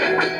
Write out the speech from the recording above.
you